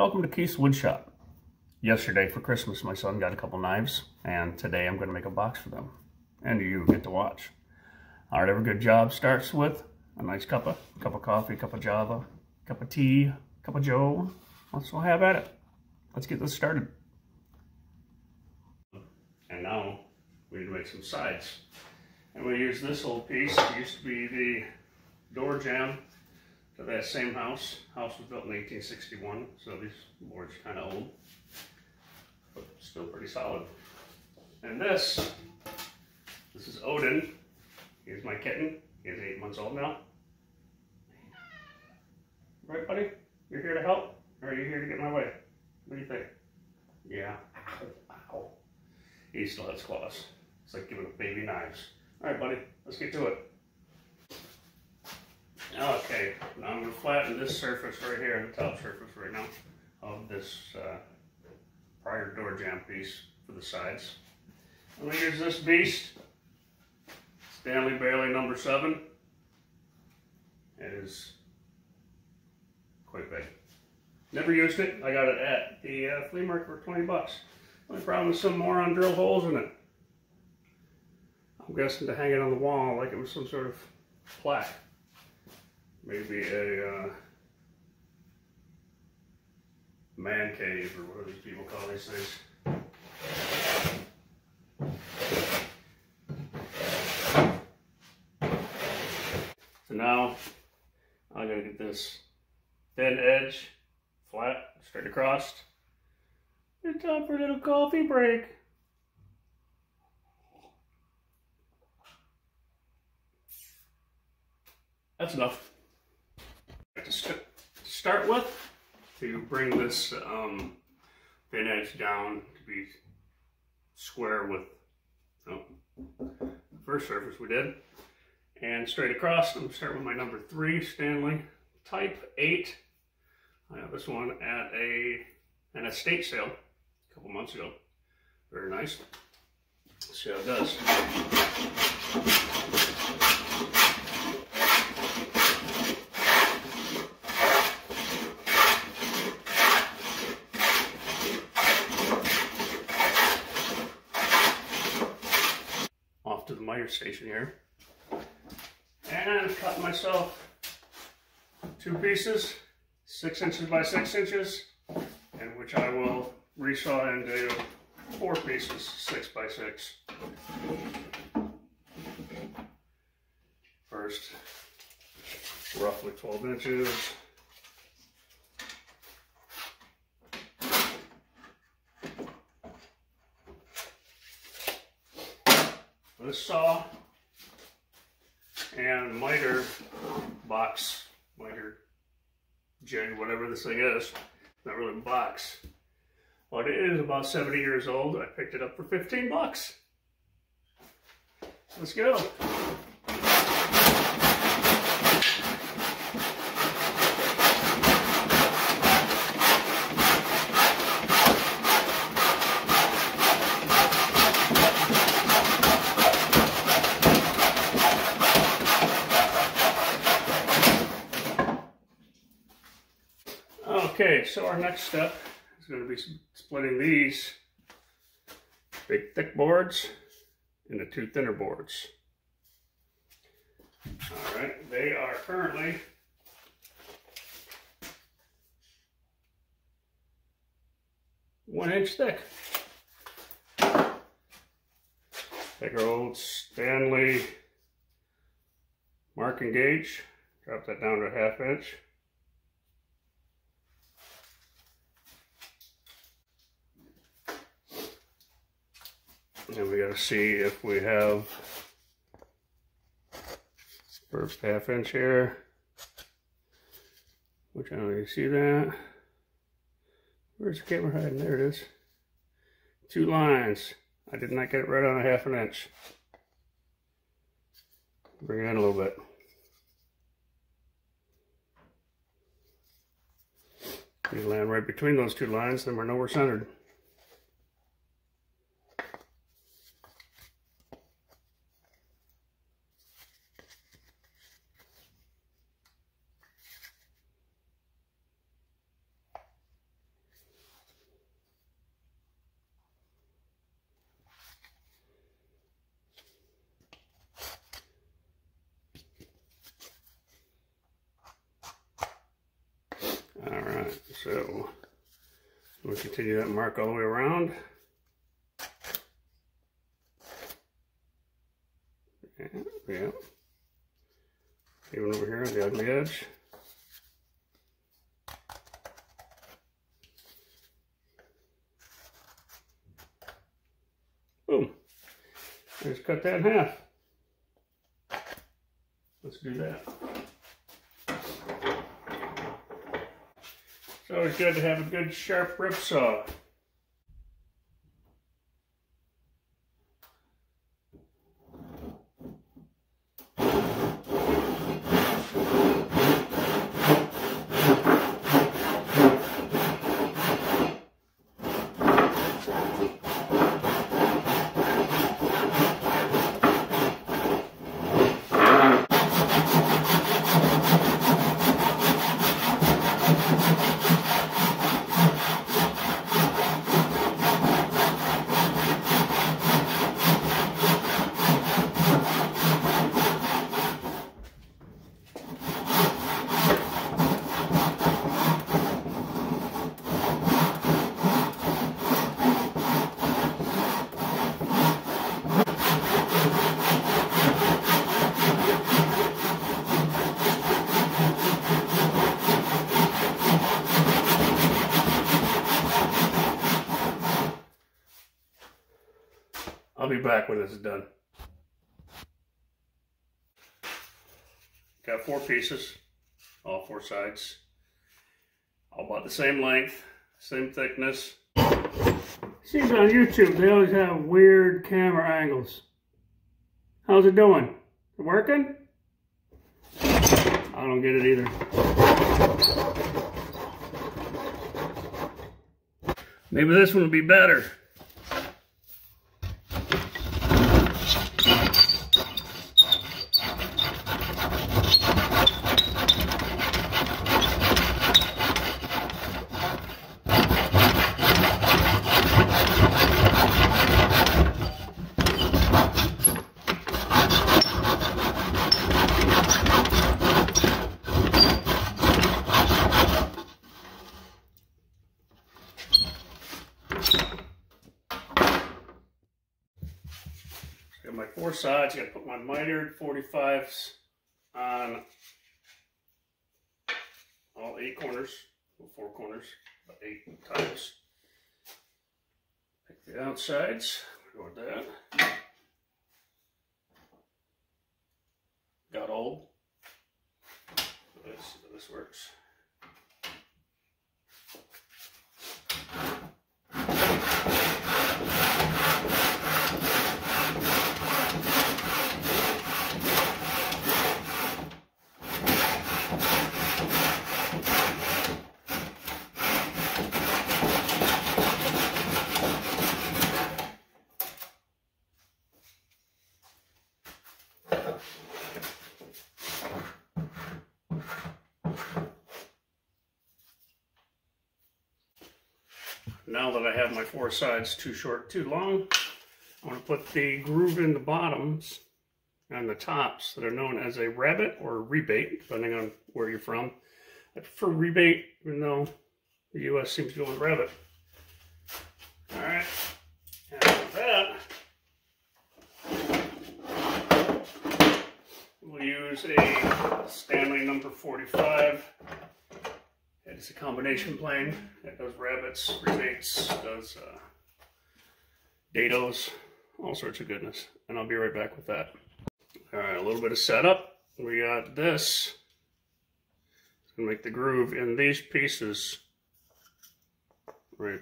Welcome to Keith's Woodshop. Yesterday for Christmas, my son got a couple knives, and today I'm going to make a box for them. And you get to watch. All right, every good job starts with a nice cup of, cup of coffee, cup of java, cup of tea, cup of joe. Let's all have at it. Let's get this started. And now we need to make some sides. And we use this old piece. It used to be the door jamb to that same house. House was built in 1861, so these boards kind of old but still pretty solid. And this, this is Odin. Here's my kitten. He's eight months old now. Right, buddy? You're here to help? Or are you here to get my way? What do you think? Yeah. Ow. Ow. He still has claws. It's like giving a baby knives. All right, buddy, let's get to it. Okay, now I'm going to flatten this surface right here, the top surface right now, of this uh, prior door jamb piece for the sides. I'm going this beast, Stanley Bailey number 7. It is quite big. Never used it. I got it at the uh, flea market for 20 bucks. Only problem is some more on drill holes in it. I'm guessing to hang it on the wall like it was some sort of plaque. Maybe a uh, man cave or whatever these people call these things. So now I'm gonna get this thin edge flat, straight across. It's time for a little coffee break. That's enough. Start with, to bring this um, thin edge down to be square with oh, the first surface we did. And straight across, I'm start with my number three Stanley Type 8. I got this one at a an estate sale a couple months ago. Very nice. Let's see how it does. Miter station here. And cut myself two pieces, six inches by six inches, and which I will resaw into four pieces, six by six. First, roughly 12 inches. The saw and miter box, miter jig, whatever this thing is. Not really a box. But it is about 70 years old. I picked it up for 15 bucks. Let's go. Okay, so our next step is going to be splitting these big thick boards into two thinner boards. All right, they are currently one inch thick. Take our old Stanley marking gauge, drop that down to a half inch. And we got to see if we have first half inch here. Which I don't you see that. Where's the camera hiding? There it is. Two lines. I did not get it right on a half an inch. Bring it in a little bit. You land right between those two lines, then we're nowhere centered. So we'll continue that mark all the way around. Yeah, yeah. Even over here, on the ugly edge. Boom. Just cut that in half. Let's do that. It's always good to have a good sharp rip saw. Back when this is done. Got four pieces, all four sides. All about the same length, same thickness. See on YouTube, they always have weird camera angles. How's it doing? It working? I don't get it either. Maybe this one will be better. Four sides. Got to put my mitered 45s on all eight corners, four corners, eight times. Pick the outsides. Go with that. Got old. Let's see how this works. Now that I have my four sides too short, too long, I want to put the groove in the bottoms and the tops that are known as a rabbet or rebate, depending on where you're from. I prefer rebate, even though the U.S. seems to go with rabbet. All right, and with that, we'll use a Stanley number 45 it's a combination plane. It does rabbets, rebates, does uh, dados, all sorts of goodness. And I'll be right back with that. All right, a little bit of setup. We got this. It's gonna make the groove in these pieces. Right.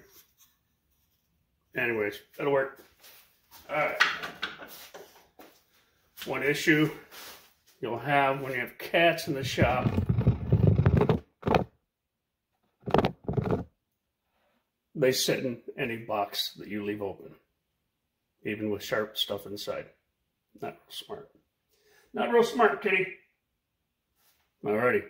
Anyways, that'll work. All right. One issue you'll have when you have cats in the shop they sit in any box that you leave open, even with sharp stuff inside. Not real smart. Not real smart, kitty. Alrighty.